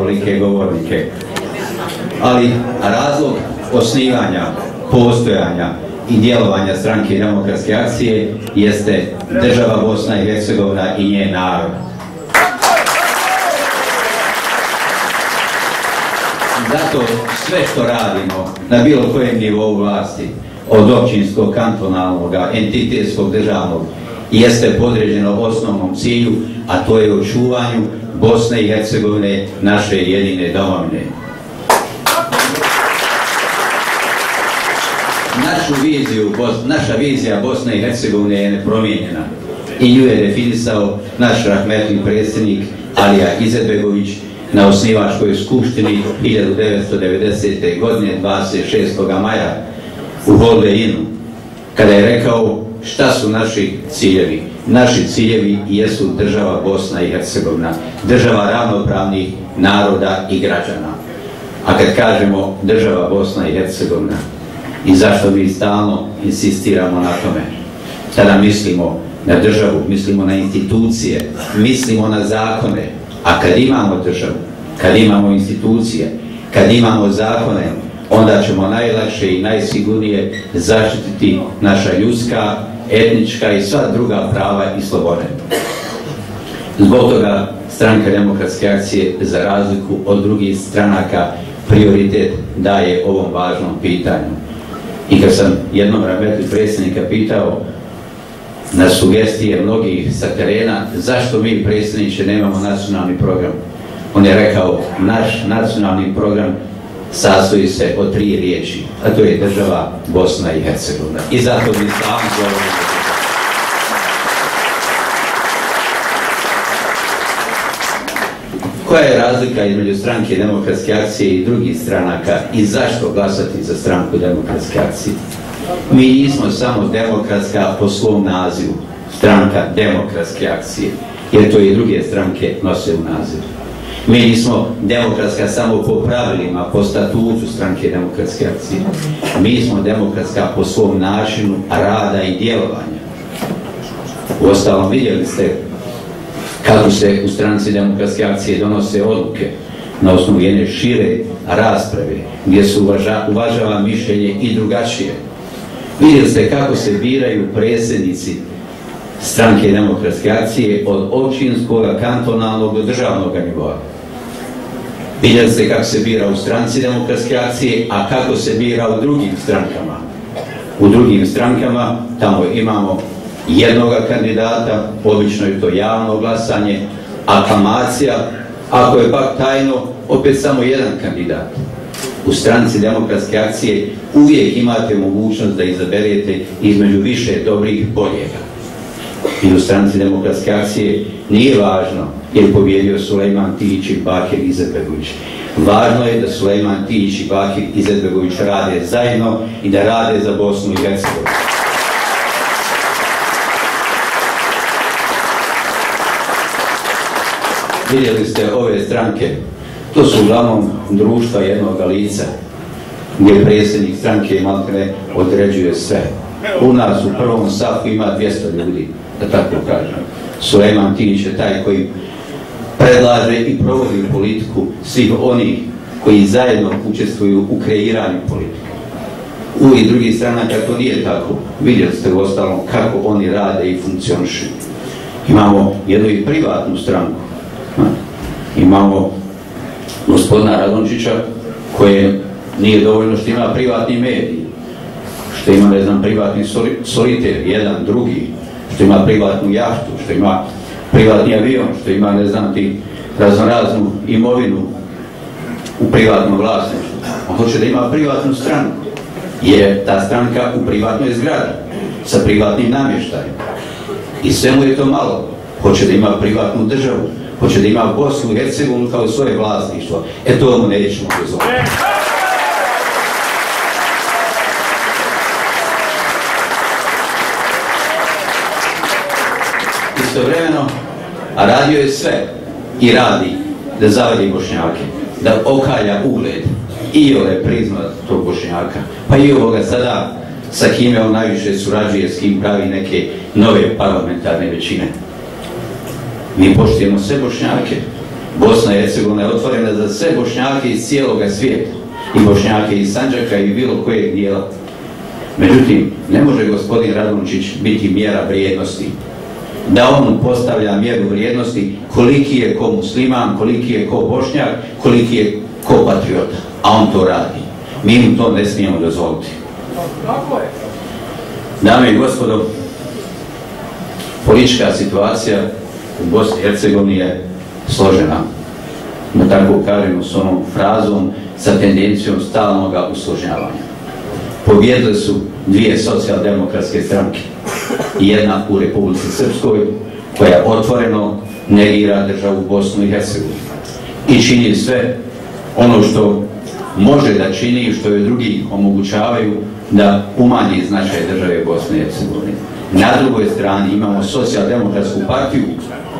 velike govornike. Ali razlog osnivanja, postojanja i djelovanja stranke demokratske akcije jeste država Bosna i Hercegovina i njen narod. Zato sve što radimo na bilo kojem nivou vlasti, od općinskog, kantonalnog, entitetskog, državnog, jeste podređeno osnovnom cilju, a to je očuvanju Bosne i Hercegovine, naše jedine domovine. Naša vizija Bosne i Hercegovine je nepromijenjena i nju je definisao naš rahmetni predsjednik Alija Izetbegović na osnivačkoj skupštini 1990. godine 26. maja u Holbeinu kada je rekao šta su naši ciljevi. Naši ciljevi jesu država Bosna i Hercegovina, država ravnopravnih naroda i građana. A kad kažemo država Bosna i Hercegovina, i zašto mi stalno insistiramo na tome, tada mislimo na državu, mislimo na institucije, mislimo na zakone, a kad imamo državu, kad imamo institucije, kad imamo zakone, onda ćemo najlakše i najsigurnije zaštititi naša ljudska, etnička i sva druga prava i slobode. Zbog toga stranka demokratske akcije za razliku od drugih stranaka prioritet daje ovom važnom pitanju. I kad sam jednom rahmetli predsjednika pitao na sugestije mnogih sa terena zašto mi predsjedniče nemamo nacionalni program, on je rekao naš nacionalni program sastoji se od tri riječi, a to je država Bosna i Hercegovina. I zato mi stalno Koja je razlika između stranke demokratske akcije i drugih stranaka i zašto glasati za stranku demokratske akcije? Mi nismo samo demokratska po svom nazivu, stranka demokratske akcije, jer to i druge stranke nose u nazivu. Mi nismo demokratska samo po pravilima, po statutu stranke demokratske akcije. Mi smo demokratska po svom načinu rada i djelovanja. Uostalom vidjeli ste kako se u stranci demokratske akcije donose odluke na osnovu jedne šire rasprave gdje se uvažava mišljenje i drugačije. Vidjeli ste kako se biraju predsjednici stranke demokratske akcije od općinskog, kantonalnog državnog nivoa. Vidjeli ste kako se bira u stranci demokratske akcije, a kako se bira u drugim strankama. U drugim strankama tamo imamo jednoga kandidata, obično je to javno glasanje, aklamacija, ako je pak tajno, opet samo jedan kandidat. U stranci demokratske akcije uvijek imate mogućnost da izaberete između više dobrih boljega. I u stranci demokratske akcije nije važno je pobjedio Sulejman Tijić i Bakir Izetbegović. Važno je da Sulejman Tijić i Bakir Izetbegović rade zajedno i da rade za Bosnu i Hercegovinu. Vidjeli ste ove stranke, to su uglavnom društva jednog lica, gdje predsjednik stranke maltene određuje sve. U nas u prvom safu ima 200 ljudi, da tako kažem. Sulejman Tinić je taj koji predlaže i provodi politiku svih onih koji zajedno učestvuju u kreiranju politike. U i drugih stranaka to nije tako. Vidjeli ste u ostalom kako oni rade i funkcionišu. Imamo jednu i privatnu stranku. Imamo gospodina Radončića koje nije dovoljno što ima privatni medij, što ima, ne znam, privatni soliter, jedan, drugi, što ima privatnu jahtu, što ima privatni avion, što ima, ne znam ti, raznoraznu imovinu u privatnom vlasništvu. On hoće da ima privatnu stranku, jer ta stranka u privatnoj zgradi, sa privatnim namještajem. I sve mu je to malo. Hoće da ima privatnu državu, hoće da ima Bosnu i Hercegovinu kao svoje vlasništvo. E to mu nećemo dozvoliti. Istovremeno, a radio je sve i radi da zavadi bošnjake, da okalja ugled i ove prizma tog bošnjaka, pa i ovoga sada sa kime on najviše surađuje, s kim pravi neke nove parlamentarne većine. Mi poštujemo sve bošnjake, Bosna i Hercegovina je otvorena za sve bošnjake iz cijeloga svijeta. I bošnjake iz Sanđaka i bilo kojeg dijela. Međutim, ne može gospodin Radončić biti mjera vrijednosti. Da on postavlja mjeru vrijednosti koliki je ko musliman, koliki je ko bošnjak, koliki je ko patriota. A on to radi. Mi mu to ne smijemo dozvoliti. Dame i gospodo, politička situacija u Bosni i Hercegovini je složena, da tako kažemo s onom frazom, sa tendencijom stalnog usložnjavanja. Pobjedile su dvije socijaldemokratske stranke. Jedna u Republici Srpskoj, koja otvoreno negira državu Bosnu i Hercegovini. I čini sve ono što može da čini i što je drugi omogućavaju da umanji značaj države Bosne i Hercegovine. Na drugoj strani imamo socijaldemokratsku partiju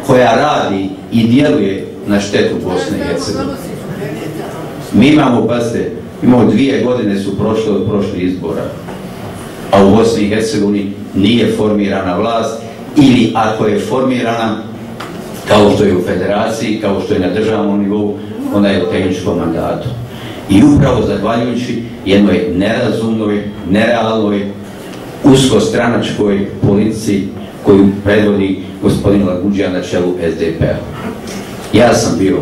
koja radi i djeluje na štetu Bosne i Hercegovine. Mi imamo, pazite, imamo dvije godine su prošle od prošlih izbora, a u Bosni i Hercegovini nije formirana vlast ili ako je formirana kao što je u federaciji, kao što je na državnom nivou, ona je u tehničkom mandatu. I upravo zahvaljujući jednoj nerazumnoj, nerealnoj, uskostranačkoj politici koju predvodi gospodin Laguđija na čelu SDP-a. Ja sam bio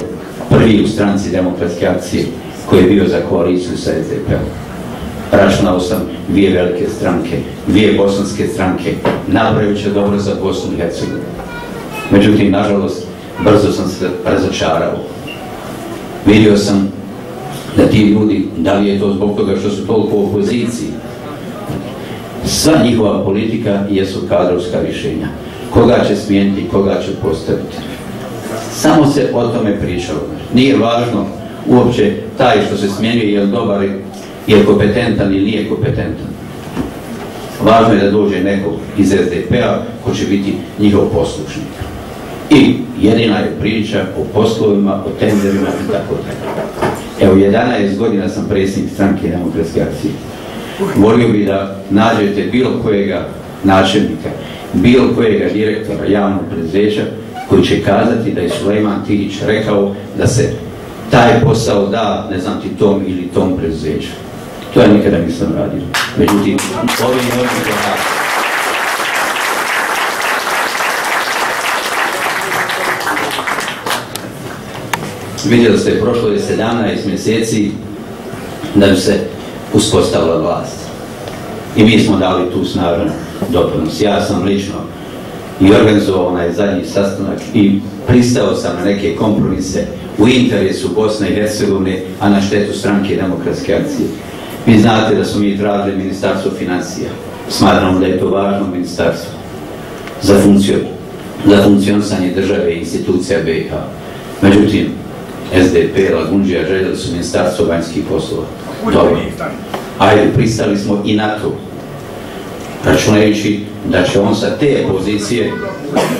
prvi u stranci demokratske akcije koji je bio za koaliciju sa SDP-om. Računao sam dvije velike stranke, dvije bosanske stranke, napravit će dobro za Bosnu i Hercegovinu. Međutim, nažalost, brzo sam se razočarao. Vidio sam da ti ljudi, da li je to zbog toga što su toliko u opoziciji, sva njihova politika jesu kadrovska rješenja. Koga će smijeniti, koga će postaviti. Samo se o tome pričalo. Nije važno uopće taj što se smjenjuje je dobar, je kompetentan ili nije kompetentan. Važno je da dođe neko iz SDP-a ko će biti njihov poslušnik. I jedina je priča o poslovima, o tenderima i tako tako. Evo, 11 godina sam predsjednik stranke demokratske akcije. Volio bi da nađete bilo kojega načelnika, bilo kojega direktora javnog preduzeća koji će kazati da je Sulejman Tirić rekao da se taj posao da, ne znam ti tom ili tom preduzeću. To ja nikada nisam radio. Međutim, ovim ovim Vidjeli ste, prošlo je 17 mjeseci da bi se uspostavila vlast. I mi smo dali tu snažan doprinos. Ja sam lično i organizovao onaj zadnji sastanak i pristao sam na neke kompromise u interesu Bosne i Hercegovine, a na štetu stranke demokratske akcije. Vi znate da smo mi tražili ministarstvo financija. Smatramo da je to važno ministarstvo za funkciju, za funkcionisanje države i institucija BiH. Međutim, SDP, Lagunđija, željeli su ministarstvo vanjskih poslova. Dobro. Ajde, pristali smo i na to. Računajući da će on sa te pozicije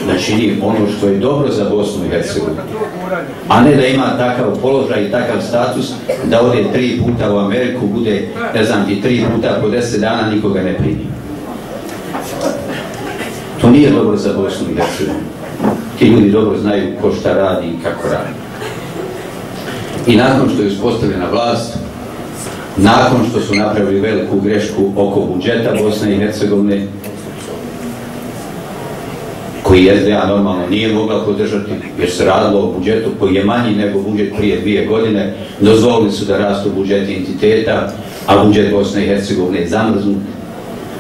da čini ono što je dobro za Bosnu i Hercegovinu. A ne da ima takav položaj i takav status da ode tri puta u Ameriku, bude, ne znam ti, tri puta po deset dana nikoga ne primi. To nije dobro za Bosnu i Hercegovinu. Ti ljudi dobro znaju ko šta radi i kako radi. I nakon što je uspostavljena vlast, nakon što su napravili veliku grešku oko budžeta Bosne i Hercegovine, koji SDA normalno nije mogla podržati, jer se radilo o budžetu koji je manji nego budžet prije dvije godine, dozvolili su da rastu budžeti entiteta, a budžet Bosne i Hercegovine je zamrznut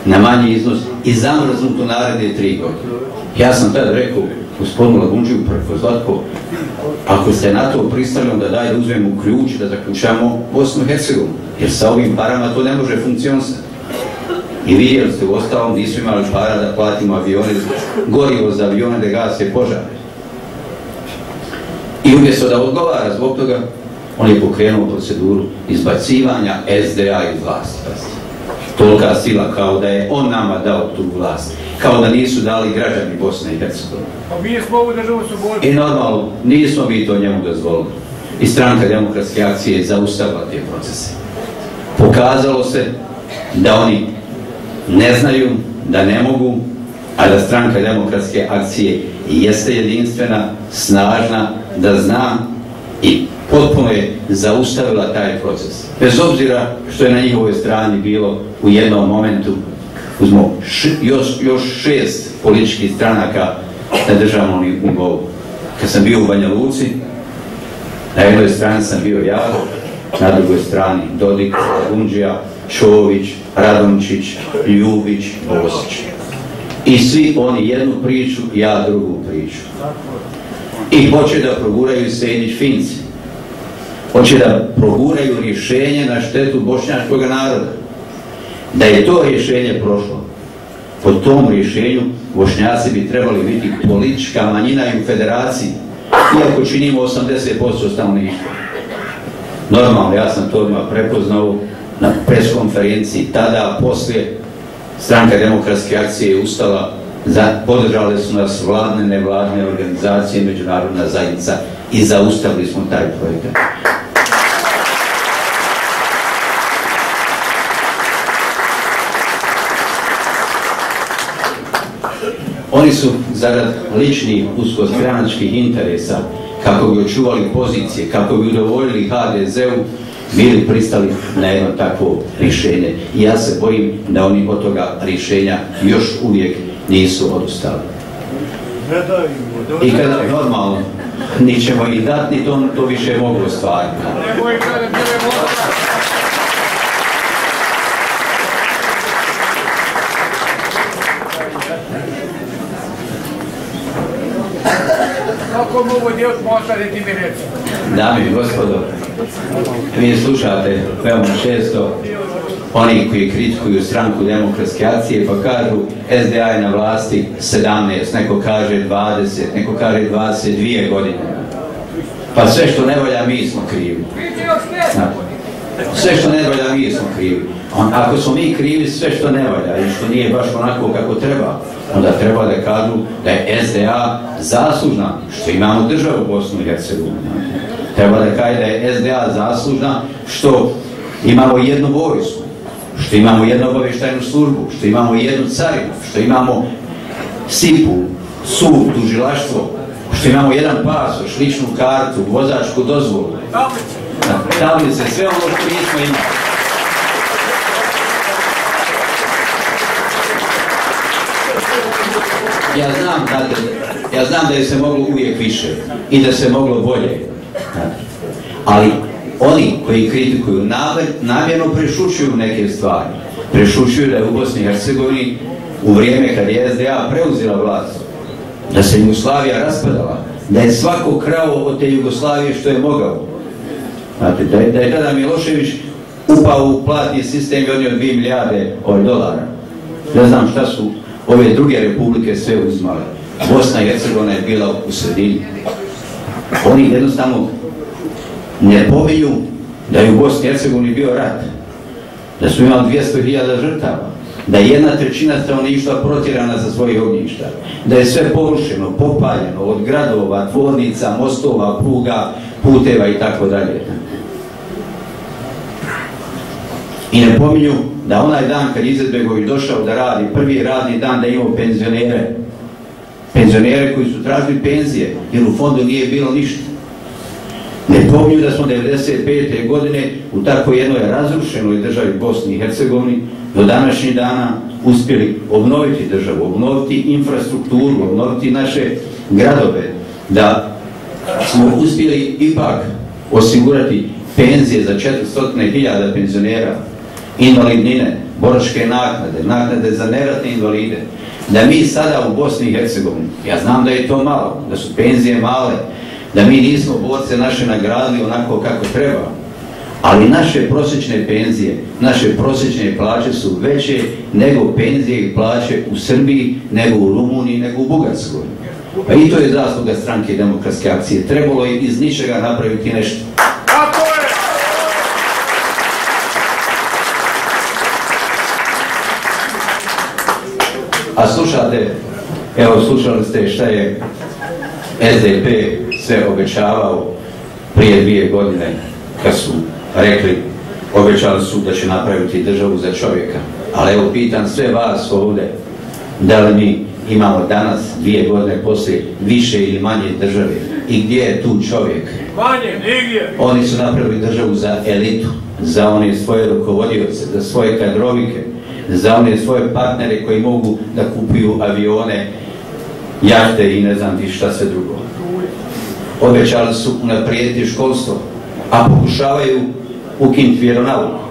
na manji iznos i zamrznut u naredne tri godine. Ja sam tada rekao, gospodinu Lagunđiju, preko Zlatko, ako ste na to pristali, onda daj da uzmemo ključ da zaključamo Bosnu i Hercegovinu, jer sa ovim parama to ne može funkcionisati. I vi, jer ste u ostalom, nisu imali para da platimo avione, gorivo za avione da gase požare. I umjesto da odgovara zbog toga, on je pokrenuo proceduru izbacivanja SDA iz vlasti. Tolika sila kao da je on nama dao tu vlast. Kao da nisu dali građani Bosne i Hercegovine. Pa mi smo ovu državu su I normalno, nismo mi to njemu dozvolili. I stranka demokratske akcije je zaustavila te procese. Pokazalo se da oni ne znaju, da ne mogu, a da stranka demokratske akcije jeste jedinstvena, snažna, da zna i potpuno je zaustavila taj proces. Bez obzira što je na njihovoj strani bilo u jednom momentu uzmo još, još šest političkih stranaka na državnom nivou. Kad sam bio u Banja Luci, na jednoj strani sam bio ja, na drugoj strani Dodik, Unđija, Čović, Radončić, Ljubić, Bosić. I svi oni jednu priču, ja drugu priču. I hoće da proguraju Sejdić Finci. Hoće da proguraju rješenje na štetu bošnjačkog naroda. Da je to rješenje prošlo. Po tom rješenju bošnjaci bi trebali biti politička manjina i u federaciji. Iako činimo 80% stanovništva. Normalno, ja sam to odmah prepoznao na preskonferenciji tada, poslije stranka demokratske akcije je ustala, podržale su nas vladne, nevladne organizacije, međunarodna zajednica i zaustavili smo taj projekat. Oni su zarad ličnih uskostranačkih interesa, kako bi očuvali pozicije, kako bi udovoljili HDZ-u, bili pristali na jedno takvo rješenje. I ja se bojim da oni od toga rješenja još uvijek nisu odustali. I kada normalno, ni ćemo ih dati, to, to više mogu ostvariti. Kako mogu djevot možda ti mi reći? Dame i gospodo, vi slušate veoma često oni koji kritikuju stranku demokratske akcije pa kažu SDA je na vlasti 17, neko kaže 20, neko kaže 22 godine. Pa sve što ne valja mi smo krivi. Sve što ne valja mi smo krivi. Ako smo mi krivi sve što ne valja i što nije baš onako kako treba, onda treba da kažu da je SDA zaslužna što imamo državu Bosnu i Hercegovinu. Treba da kaže da je SDA zaslužna što imamo jednu vojsku, što imamo jednu obavještajnu službu, što imamo jednu carinu, što imamo SIPU, sud, tužilaštvo, što imamo jedan pasoš, ličnu kartu, vozačku dozvolu, tablice, sve ono što nismo imali. Ja znam, da, ja znam da je se moglo uvijek više i da se moglo bolje. Ali oni koji kritikuju namjerno prešućuju neke stvari. Prešućuju da je u Bosni i Hercegovini u vrijeme kad je SDA preuzela vlast, da se Jugoslavija raspadala, da je svako krao od te Jugoslavije što je mogao. Znate, da je, da je tada Milošević upao u platni sistem i odnio 2 milijarde dolara. Ne znam šta su ove druge republike sve uzmale. Bosna i Hercegovina je bila u sredini. Oni jednostavno ne pominju da je u Bosni i Hercegovini bio rat. Da su imali 200.000 žrtava. Da je jedna trećina stanovništva protjerana za svoje ognjišta. Da je sve porušeno, popaljeno od gradova, tvornica, mostova, pruga, puteva i tako dalje. I ne pominju da onaj dan kad Izetbegović došao da radi, prvi radni dan da imao penzionere. Penzionere koji su tražili penzije, jer u fondu nije bilo ništa. Ne pominju da smo 1995. godine u tako jednoj razrušenoj državi Bosni i Hercegovini do današnjih dana uspjeli obnoviti državu, obnoviti infrastrukturu, obnoviti naše gradove, da smo uspjeli ipak osigurati penzije za 400.000 penzionera, invalidnine, boračke naknade, naknade za neratne invalide, da mi sada u Bosni i Hercegovini, ja znam da je to malo, da su penzije male, da mi nismo borce naše nagradili onako kako treba, ali naše prosječne penzije, naše prosječne plaće su veće nego penzije i plaće u Srbiji, nego u Rumuniji, nego u Bugarskoj. Pa i to je zasluga stranke demokratske akcije. Trebalo je iz ničega napraviti nešto. A slušate, evo slušali ste šta je SDP sve obećavao prije dvije godine kad su rekli, obećali su da će napraviti državu za čovjeka. Ali evo pitan sve vas ovdje, da li mi imamo danas dvije godine poslije više ili manje države i gdje je tu čovjek? Manje, nigdje. Oni su napravili državu za elitu, za one svoje rukovodioce, za svoje kadrovike, za one svoje partnere koji mogu da kupuju avione, jahte i ne znam ti šta sve drugo. Obećali su unaprijediti školstvo, a pokušavaju ukinuti vjeronauku.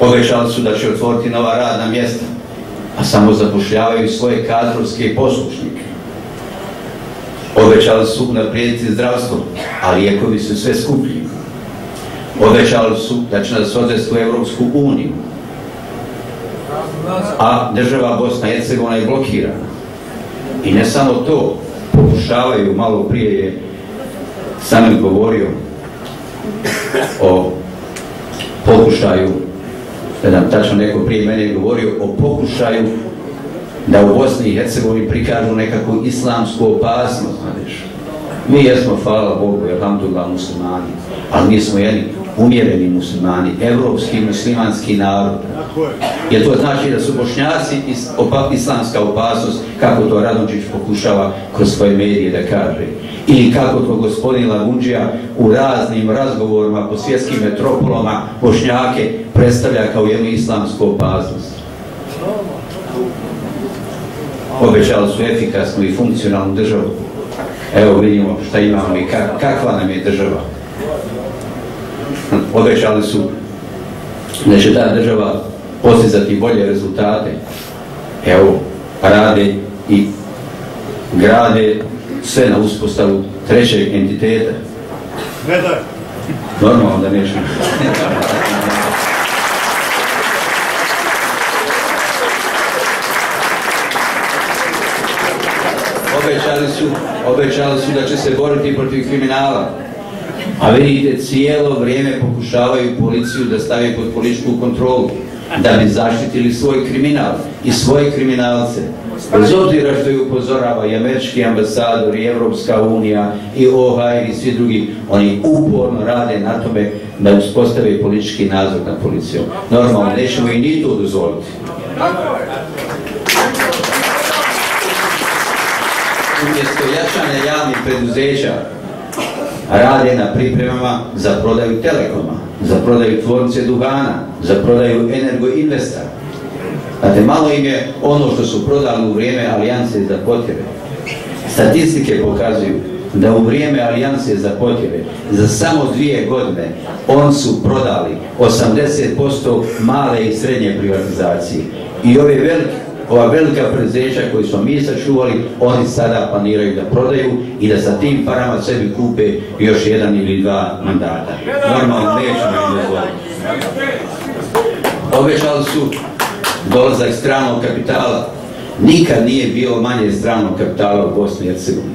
Obećali su da će otvoriti nova radna mjesta, a samo zapošljavaju svoje kadrovske poslušnike. Obećali su unaprijediti zdravstvo, a lijekovi su sve skuplji. Obećali su da će nas odvesti u Europsku uniju, a država Bosna i Hercegovina je blokirana. I ne samo to, pokušavaju, malo prije je sam govorio o pokušaju, da nam tačno neko prije mene je govorio o pokušaju da u Bosni i Hercegovini prikažu nekakvu islamsku opasnost, znaš. Mi jesmo, hvala Bogu, alhamdulillah, muslimani, ali mi smo jedni umjereni muslimani, evropski muslimanski narod. Jer to znači da su bošnjaci islamska opasnost, kako to Radončić pokušava kroz svoje medije da kaže. Ili kako to gospodin Lagunđija u raznim razgovorima po svjetskim metropolama bošnjake predstavlja kao jednu islamsku opasnost. Obećali su efikasnu i funkcionalnu državu. Evo vidimo šta imamo i kakva nam je država obećali su da će ta država postizati bolje rezultate. Evo, rade i grade sve na uspostavu trećeg entiteta. Normalno da nećemo. obećali su, obećali su da će se boriti protiv kriminala. A vidite, cijelo vrijeme pokušavaju policiju da stavi pod političku kontrolu, da bi zaštitili svoj kriminal i svoje kriminalce. Bez obzira što je upozorava i američki ambasador i Evropska unija i OHR i svi drugi, oni uporno rade na tome da uspostave politički nadzor nad policijom. Normalno, nećemo i ni to dozvoliti. Umjesto jačanja javnih preduzeća, rade na pripremama za prodaju telekoma, za prodaju tvornice duhana, za prodaju energoinvesta. Znate, malo im je ono što su prodali u vrijeme alijanse za potjeve. Statistike pokazuju da u vrijeme alijanse za potjeve za samo dvije godine on su prodali 80% male i srednje privatizacije. I ove velike ova velika preduzeća koji smo mi sačuvali, oni sada planiraju da prodaju i da sa tim parama sebi kupe još jedan ili dva mandata. Normalno nećemo im dozvoliti. Obećali su dolazak stranog kapitala. Nikad nije bilo manje stranog kapitala u Bosni i Hercegovini.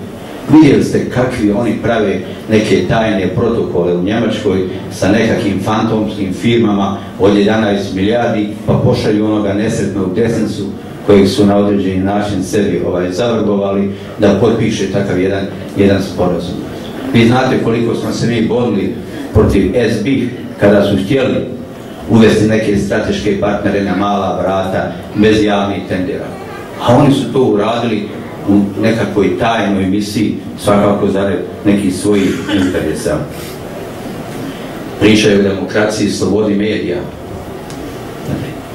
Vidjeli ste kakvi oni prave neke tajne protokole u Njemačkoj sa nekakvim fantomskim firmama od 11 milijardi pa pošalju onoga nesretnog desencu kojeg su na određeni način sebi ovaj, zavrgovali da potpiše takav jedan, jedan sporazum. Vi znate koliko smo se mi borili protiv SB kada su htjeli uvesti neke strateške partnere na mala vrata bez javnih tendera. A oni su to uradili u nekakvoj tajnoj misiji, svakako zarad nekih svojih interesa. Pričaju o demokraciji i slobodi medija,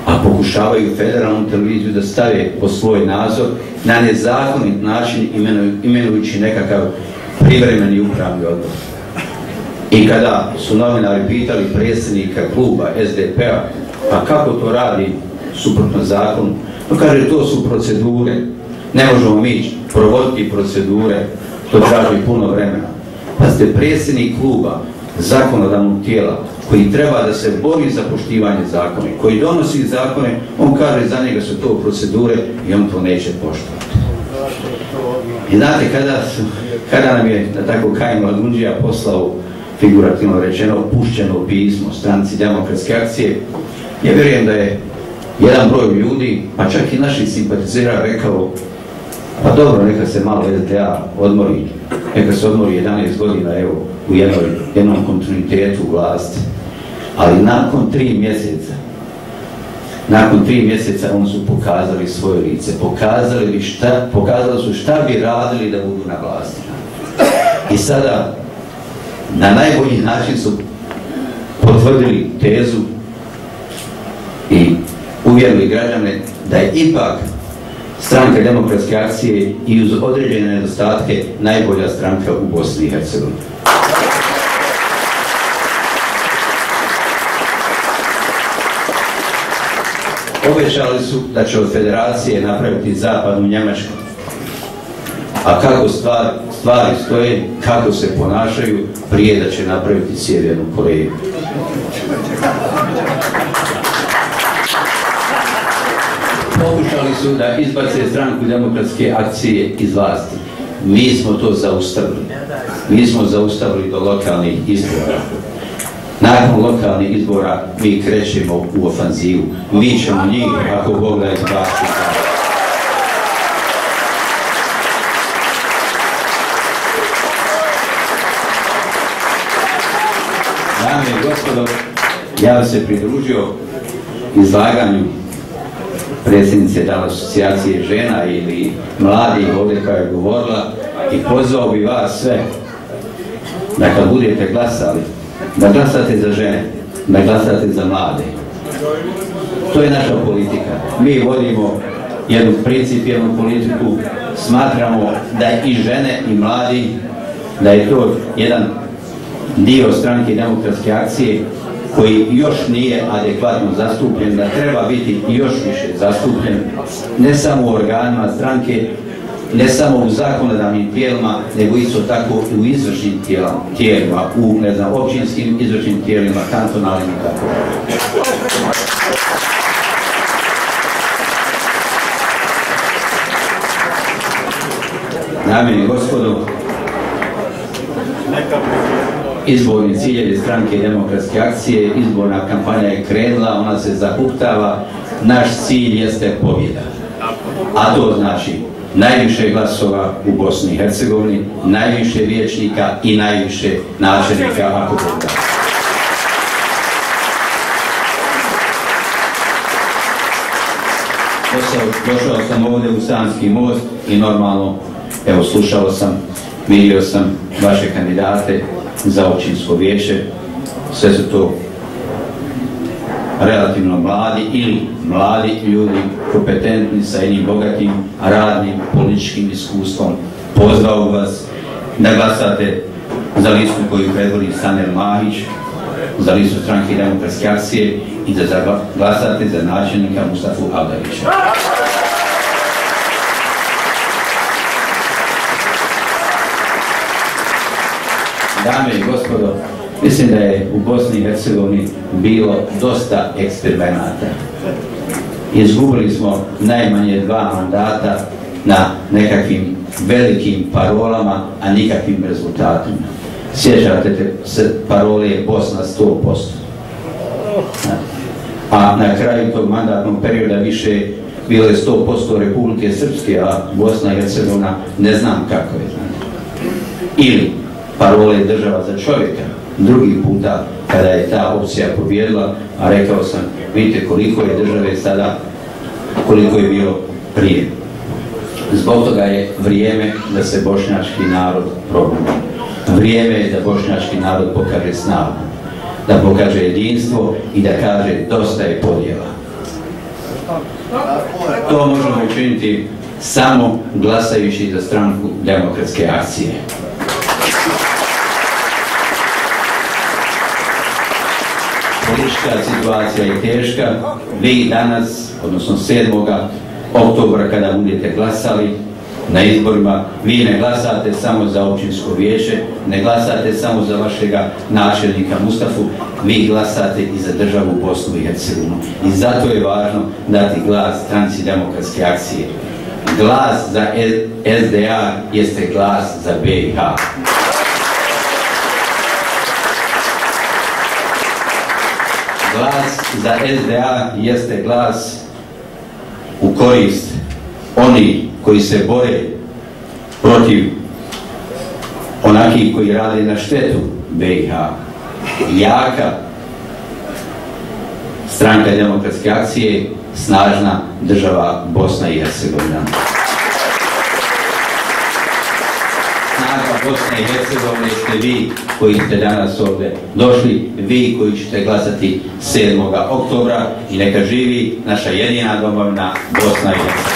a pokušavaju federalnu televiziju da stave po svoj nazor na nezakonit način imenujući nekakav privremeni upravni odbor. I kada su novinari pitali predsjednika kluba SDP-a, pa kako to radi suprotno zakonu, to kaže to su procedure, ne možemo mi provoditi procedure, to traži puno vremena. Pa ste predsjednik kluba zakonodavnog tijela koji treba da se bori za poštivanje zakona, koji donosi zakone, on kaže za njega su to procedure i on to neće poštovati. I znate, kada, kada nam je, da tako Kajim Ladunđija poslao figurativno rečeno pušćeno pismo stranci demokratske akcije, ja vjerujem da je jedan broj ljudi, pa čak i naših simpatizera rekao pa dobro, neka se malo SDA odmori, neka se odmori 11 godina, evo, u jednom kontinuitetu vlasti ali nakon tri mjeseca nakon tri mjeseca oni su pokazali svoje lice, pokazali, bi šta, pokazali su šta bi radili da budu na vlasti. I sada na najbolji način su potvrdili tezu i uvjerili građane da je ipak stranka demokratske akcije i uz određene nedostatke najbolja stranka u Bosni i Hercegovini. Obećali su da će od federacije napraviti zapadnu Njemačku. A kako stvari stoje, kako se ponašaju, prije da će napraviti sjevernu Koreju. Pokušali su da izbace stranku demokratske akcije iz vlasti. Mi smo to zaustavili. Mi smo zaustavili do lokalnih izbora. Nakon lokalnih izbora mi krećemo u ofanzivu. Mi ćemo njih, ako Bog da izbaciti. Dame i gospodo, ja se pridružio izlaganju predsjednice da asocijacije žena ili mladih ovdje koja je govorila i pozvao bi vas sve da kad budete glasali, da glasate za žene, da glasate za mlade. To je naša politika. Mi vodimo jednu principijelnu politiku, smatramo da i žene i mladi, da je to jedan dio stranke demokratske akcije koji još nije adekvatno zastupljen, da treba biti još više zastupljen, ne samo u organima stranke, ne samo u zakonodavnim tijelima, nego isto tako i u izvršnim tijelima, u ne znam, općinskim izvršnim tijelima, kantonalnim i tako. Dame i gospodo, izborni ciljevi stranke demokratske akcije, izborna kampanja je krenula, ona se zahuktava, naš cilj jeste pobjeda. A to znači najviše glasova u Bosni i Hercegovini, najviše vječnika i najviše načelnika ako Bog Došao sam ovdje u Sanski most i normalno, evo slušao sam, vidio sam vaše kandidate, za općinsko vijeće. Sve su to relativno mladi ili mladi ljudi kompetentni sa jednim bogatim radnim političkim iskustvom. Pozvao vas da glasate za listu koju predvodi Saner Mahić, za listu stranke demokratske akcije i da glasate za načelnika Mustafu Abdavića. Dame i gospodo, mislim da je u Bosni i Hercegovini bilo dosta eksperimenata. Izgubili smo najmanje dva mandata na nekakvim velikim parolama, a nikakvim rezultatima. Sjećate se parole je Bosna 100%. A na kraju tog mandatnog perioda više bilo je 100% Republike Srpske, a Bosna i Hercegovina ne znam kako je. Ili parole država za čovjeka. Drugi puta kada je ta opcija pobjedila, a rekao sam, vidite koliko je države sada, koliko je bilo prije. Zbog toga je vrijeme da se bošnjački narod probudi. Vrijeme je da bošnjački narod pokaže snagu, da pokaže jedinstvo i da kaže dosta je podjela. To možemo učiniti samo glasajući za stranku demokratske akcije. Politička situacija je teška. Vi danas, odnosno 7. oktobra kada budete glasali na izborima, vi ne glasate samo za općinsko vijeće, ne glasate samo za vašega načelnika Mustafu, vi glasate i za državu Bosnu i Hercegovinu. I zato je važno dati glas stranci demokratske akcije. Glas za SDA jeste glas za BiH. Glas za SDA jeste glas u korist oni koji se bore protiv onakih koji rade na štetu BiH. Jaka Stranka demokratske akcije, snažna država Bosna i Hercegovina. Bosne i Hercegovine ste vi koji ste danas ovdje došli, vi koji ćete glasati 7. oktobra i neka živi naša jedina domovina Bosna i Hercegovina.